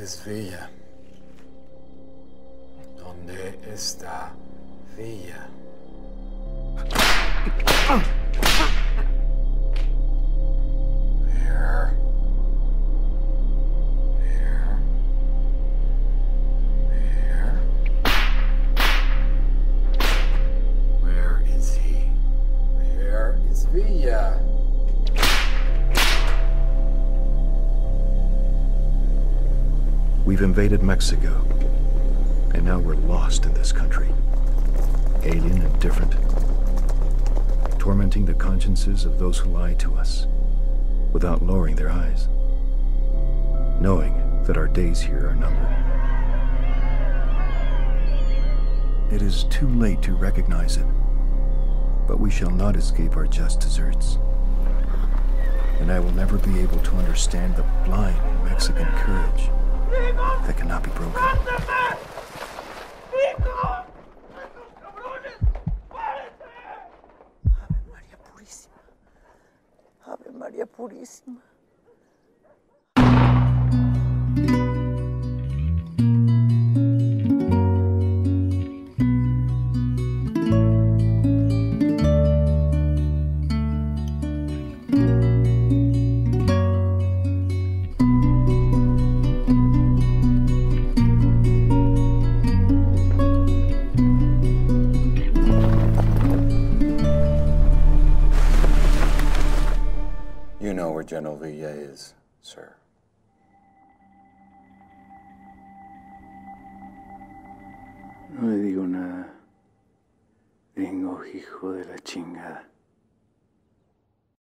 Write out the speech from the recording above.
es Villa? ¿Dónde está Villa? We've invaded Mexico, and now we're lost in this country. Alien and different, tormenting the consciences of those who lie to us without lowering their eyes, knowing that our days here are numbered. It is too late to recognize it, but we shall not escape our just deserts. And I will never be able to understand the blind Ave Maria Puríssima. thank You know where General Villa is, sir. No le digo nada. Gringo, hijo de la chingada.